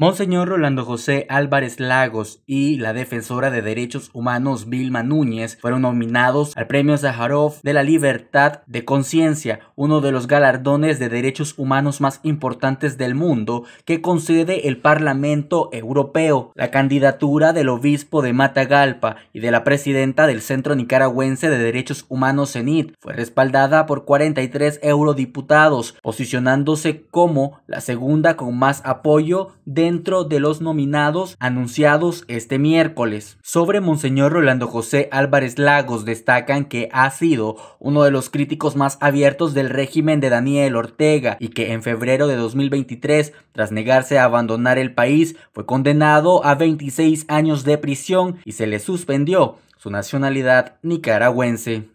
Monseñor Rolando José Álvarez Lagos y la defensora de derechos humanos Vilma Núñez fueron nominados al Premio Sájarov de la Libertad de Conciencia, uno de los galardones de derechos humanos más importantes del mundo que concede el Parlamento Europeo. La candidatura del obispo de Matagalpa y de la presidenta del Centro Nicaragüense de Derechos Humanos CENIT fue respaldada por 43 eurodiputados, posicionándose como la segunda con más apoyo de dentro de los nominados anunciados este miércoles. Sobre Monseñor Rolando José Álvarez Lagos destacan que ha sido uno de los críticos más abiertos del régimen de Daniel Ortega y que en febrero de 2023, tras negarse a abandonar el país, fue condenado a 26 años de prisión y se le suspendió su nacionalidad nicaragüense.